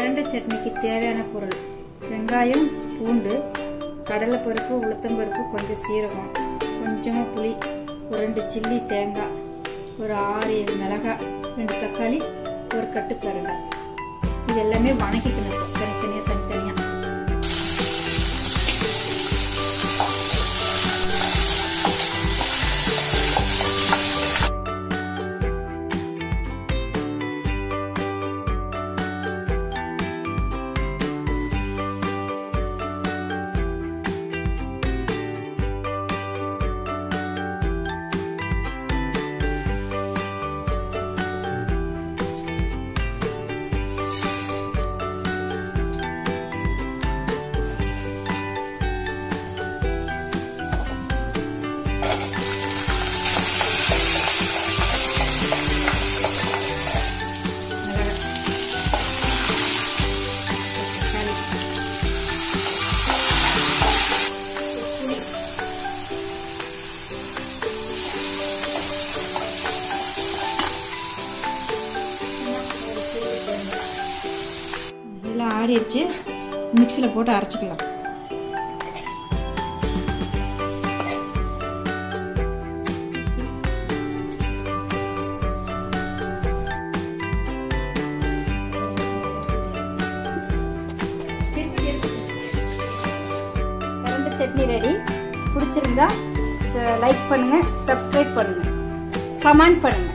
பிரண்டை சட்னிக்கு தேவையான பொருள் வெங்காயம் பூண்டு கடலைப்பருப்பு உளுத்தம்பருப்பு கொஞ்சம் சீரகம் கொஞ்சமாக புளி ஒரு ரெண்டு சில்லி தேங்காய் ஒரு ஆறு ஏழு மிளகாய் ரெண்டு தக்காளி ஒரு கட்டு பிரண்டை இது எல்லாமே வணக்கிக்கணும் நல்லா ஆறிடுச்சு மிக்சியில் போட்டு அரைச்சிக்கலாம். சட்னி ரெடி. பிடிச்சிருந்தா லைக் பண்ணுங்கள் சப்ஸ்கிரைப் பண்ணுங்கள் கமெண்ட் பண்ணுங்கள்